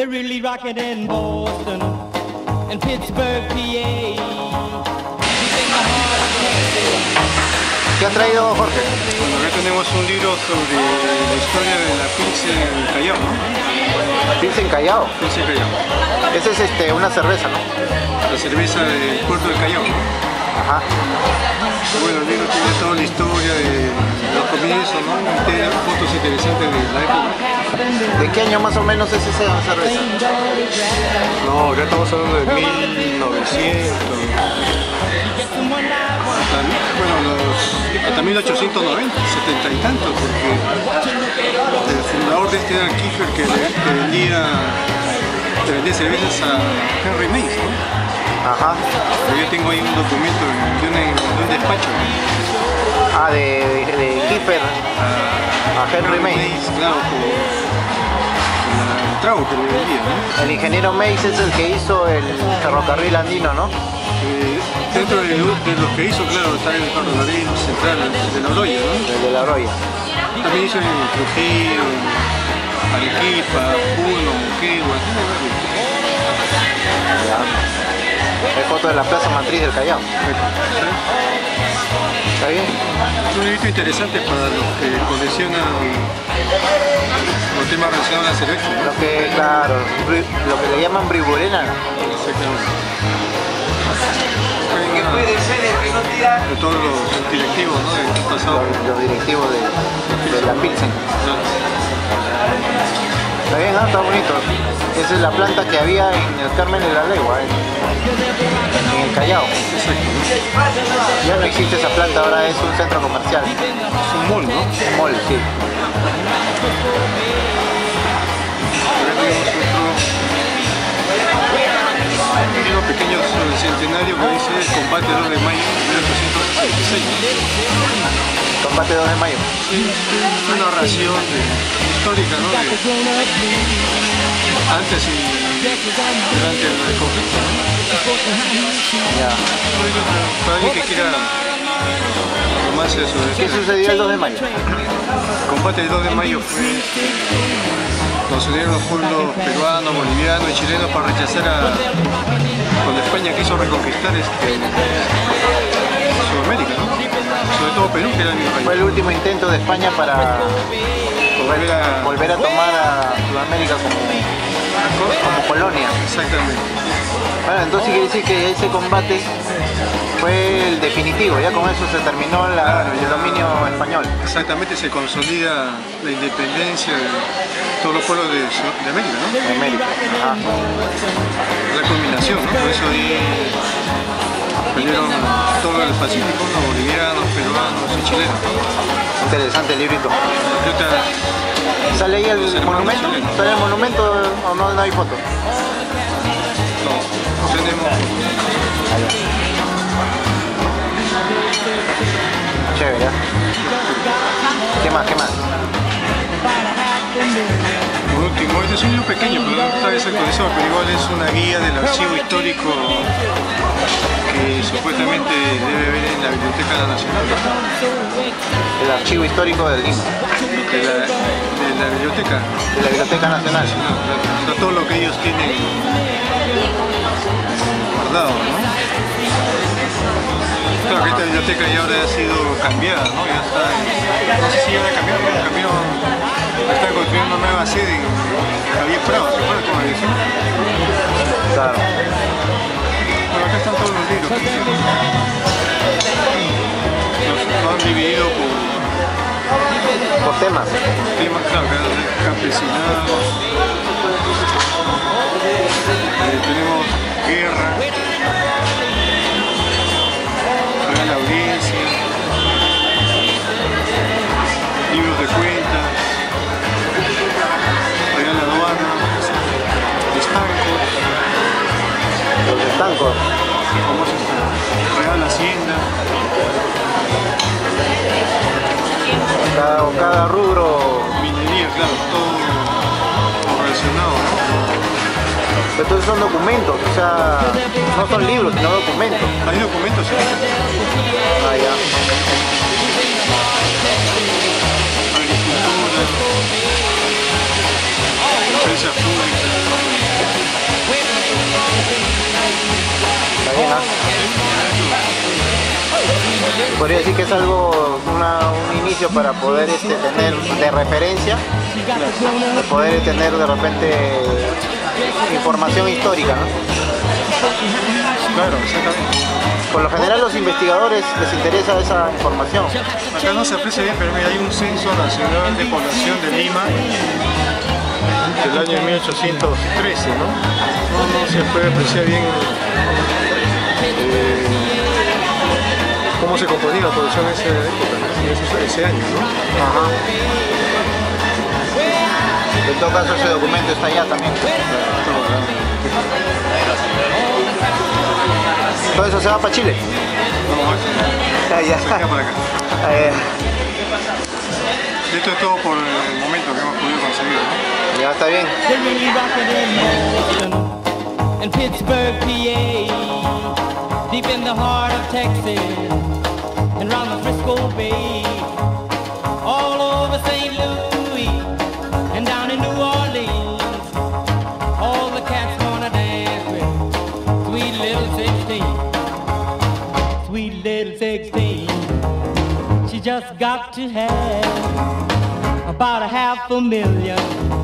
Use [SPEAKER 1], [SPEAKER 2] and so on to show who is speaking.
[SPEAKER 1] They really rock it in Boston and Pittsburgh, PA.
[SPEAKER 2] ¿Qué ha traído Jorge?
[SPEAKER 3] Bueno, acá tenemos un libro sobre la historia de la Pilsen en Callao, ¿no?
[SPEAKER 2] Pilsen Callao.
[SPEAKER 3] Pilsen Callao.
[SPEAKER 2] Esa es este, una cerveza, ¿no?
[SPEAKER 3] La cerveza del puerto de Callao, ¿no?
[SPEAKER 2] Ajá.
[SPEAKER 3] Bueno, el libro tiene toda la historia de de la época.
[SPEAKER 2] ¿De qué año más o menos es esa cerveza?
[SPEAKER 3] No, ya estamos hablando de 1900. Hasta, bueno, los, hasta 1890, 70 y tantos, porque el fundador de este era Kiefer que, le- que vendía, que vendía cervezas a Henry Mays, ¿no?
[SPEAKER 2] Ajá.
[SPEAKER 3] Yo tengo ahí un documento de un, de un despacho.
[SPEAKER 2] Ah, de, de, de A Henry Mays.
[SPEAKER 3] claro, el trago que le vendía, ¿no?
[SPEAKER 2] El ingeniero Mays es el que hizo el ferrocarril andino, ¿no?
[SPEAKER 3] Eh, dentro de, de lo que hizo, claro, está el ferrocarril central de la Oroya, ¿no?
[SPEAKER 2] El de la Roya.
[SPEAKER 3] También hizo en Trujillo, Arequipa, Puno, Moquegua.
[SPEAKER 2] Hay foto de la plaza matriz del Callao. ¿Está bien?
[SPEAKER 3] Es un librito interesante para los que coleccionan los temas relacionados a la. ¿no?
[SPEAKER 2] Lo que, claro, lo que le llaman briburena.
[SPEAKER 3] Exactamente. De todos los directivos, ¿no? Del pasado.
[SPEAKER 2] Los, los directivos de, de la Pilsen. Está bien, ¿no? Está bonito. Esa es la planta que había en el Carmen de la Legua, el Callao. Ya no existe esa planta, ahora es un centro comercial.
[SPEAKER 3] Es un mall, ¿no?
[SPEAKER 2] Un mall, sí.
[SPEAKER 3] Pequeño centenario que dice el combate 2 de mayo de 1866.
[SPEAKER 2] Combate 2 de mayo.
[SPEAKER 3] Una narración histórica, ¿no? De antes y durante el conflicto, ¿no?
[SPEAKER 2] Ya.
[SPEAKER 3] Para alguien que quiera más sobre
[SPEAKER 2] ¿Qué sucedió el 2 de mayo?
[SPEAKER 3] El combate del 2 de mayo fue se unieron los pueblos peruanos, bolivianos y chilenos para rechazar a cuando España quiso reconquistar este, Sudamérica, Perú, que era mi
[SPEAKER 2] Fue
[SPEAKER 3] país.
[SPEAKER 2] el último intento de España para
[SPEAKER 3] Volver a-
[SPEAKER 2] volver a tomar a Sudamérica como, como colonia.
[SPEAKER 3] Exactamente.
[SPEAKER 2] Bueno, entonces quiere decir que ese combate fue el definitivo, ya con eso se terminó la- el dominio español.
[SPEAKER 3] Exactamente se consolida la independencia de todos los pueblos de, América, ¿no?
[SPEAKER 2] de América. Ajá.
[SPEAKER 3] La culminación, ¿no? Por eso pelearon todo el Pacífico, los bolivianos, peruanos y chilenos.
[SPEAKER 2] Interesante el librito.
[SPEAKER 3] Yo te-
[SPEAKER 2] ¿Sale ahí el monumento? ¿Sale el monumento o no, no hay foto?
[SPEAKER 3] no, tenemos
[SPEAKER 2] Chévere, ¿ya? ¿Qué más? ¿Qué más?
[SPEAKER 3] Es un libro pequeño, pero no está desactualizado, pero igual es una guía del archivo histórico que supuestamente debe haber en la Biblioteca Nacional,
[SPEAKER 2] El archivo histórico del Lima,
[SPEAKER 3] de la, de la biblioteca.
[SPEAKER 2] de la Biblioteca Nacional.
[SPEAKER 3] No, o sea, todo lo que ellos tienen guardado, ¿no? Que biblioteca ya ahora ha sido cambiada, ¿no? Ya está, no sé si ya la cambiaron, pero cambiaron, están construyendo una nueva sede en Javier Prado, ¿se acuerdan con la dirección?
[SPEAKER 2] Claro.
[SPEAKER 3] Bueno, acá están todos los libros. Los, los han dividido por
[SPEAKER 2] Por temas.
[SPEAKER 3] temas, claro, campesinados, cada, o
[SPEAKER 2] cada rubro.
[SPEAKER 3] Minería, claro, todo relacionado, ¿no?
[SPEAKER 2] Entonces son documentos, o sea, no son libros, sino documentos.
[SPEAKER 3] Hay documentos, sí.
[SPEAKER 2] Ah, ya.
[SPEAKER 3] Agricultura, empresas públicas.
[SPEAKER 2] Podría decir que es algo, una- un inicio para poder este, tener de referencia, de poder tener de repente información histórica, ¿no?
[SPEAKER 3] Claro, exactamente.
[SPEAKER 2] Por lo general los investigadores les interesa esa información.
[SPEAKER 3] Acá no se aprecia bien, pero mira, hay un censo nacional de población de Lima del año 1813, ¿no? No, no se puede apreciar bien eh, cómo se componía la población en esa época, ese, ese año, ¿no?
[SPEAKER 2] Ajá. En todo caso ese documento está allá también. Todo eso se va para Chile.
[SPEAKER 3] No,
[SPEAKER 2] Ah, ya.
[SPEAKER 3] se queda por acá.
[SPEAKER 2] Ah, ya.
[SPEAKER 3] Esto es todo por el momento que hemos podido conseguir, ¿no?
[SPEAKER 2] Ya está bien.
[SPEAKER 1] Deep in the heart of Texas and round the Frisco Bay, all over St. Louis and down in New Orleans. All the cats wanna dance with sweet little 16, sweet little 16. She just got to have about a half a million